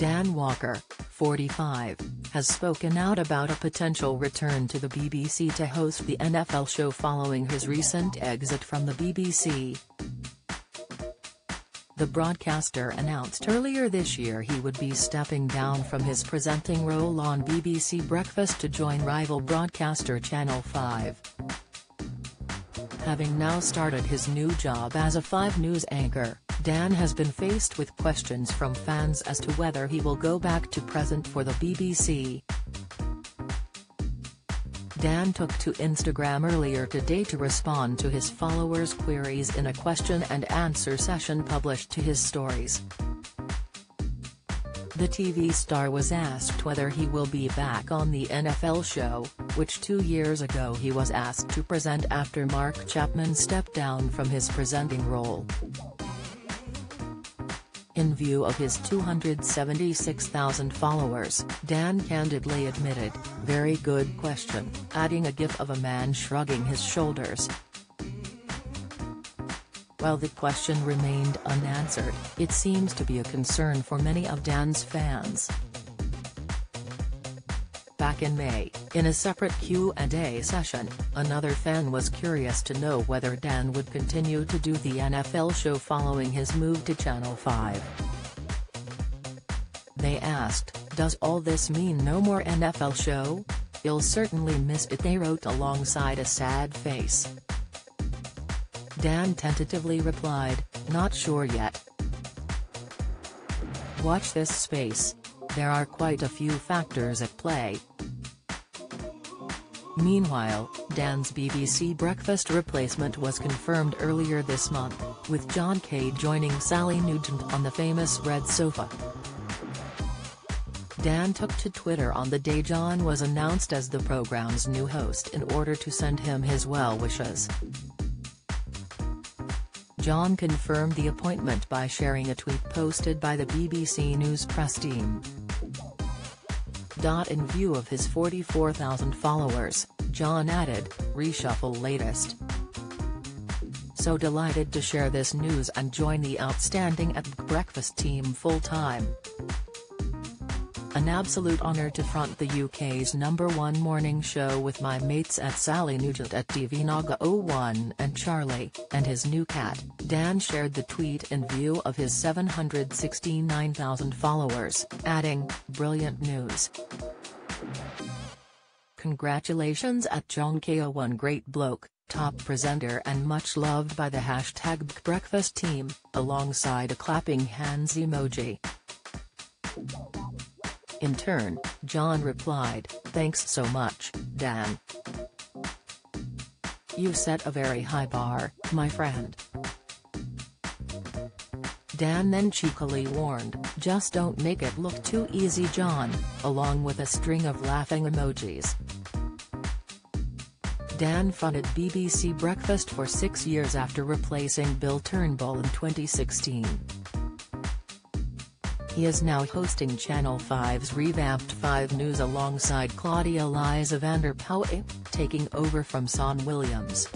Dan Walker, 45, has spoken out about a potential return to the BBC to host the NFL show following his recent exit from the BBC. The broadcaster announced earlier this year he would be stepping down from his presenting role on BBC Breakfast to join rival broadcaster Channel 5. Having now started his new job as a 5 News anchor, Dan has been faced with questions from fans as to whether he will go back to present for the BBC. Dan took to Instagram earlier today to respond to his followers' queries in a question and answer session published to his stories. The TV star was asked whether he will be back on the NFL show, which two years ago he was asked to present after Mark Chapman stepped down from his presenting role. In view of his 276,000 followers, Dan candidly admitted, very good question, adding a gif of a man shrugging his shoulders. While the question remained unanswered, it seems to be a concern for many of Dan's fans. In May, in a separate Q&A session, another fan was curious to know whether Dan would continue to do the NFL show following his move to Channel 5. They asked, does all this mean no more NFL show? You'll certainly miss it they wrote alongside a sad face. Dan tentatively replied, not sure yet. Watch this space. There are quite a few factors at play. Meanwhile, Dan's BBC Breakfast replacement was confirmed earlier this month, with John Kay joining Sally Nugent on the famous red sofa. Dan took to Twitter on the day John was announced as the program's new host in order to send him his well wishes. John confirmed the appointment by sharing a tweet posted by the BBC News press team. In view of his 44,000 followers, John added, reshuffle latest. So delighted to share this news and join the outstanding at Breakfast team full-time. An absolute honour to front the UK's number one morning show with my mates at Sally Nugent at TV Naga 01 and Charlie, and his new cat, Dan shared the tweet in view of his 769,000 followers, adding, brilliant news. Congratulations at Kay oh one great bloke, top presenter and much loved by the hashtag breakfast team, alongside a clapping hands emoji. In turn, John replied, thanks so much, Dan. You set a very high bar, my friend. Dan then cheekily warned, just don't make it look too easy John, along with a string of laughing emojis. Dan fronted BBC Breakfast for six years after replacing Bill Turnbull in 2016. He is now hosting Channel 5's revamped 5 News alongside Claudia Liza Vanderpuije, taking over from Sian Williams.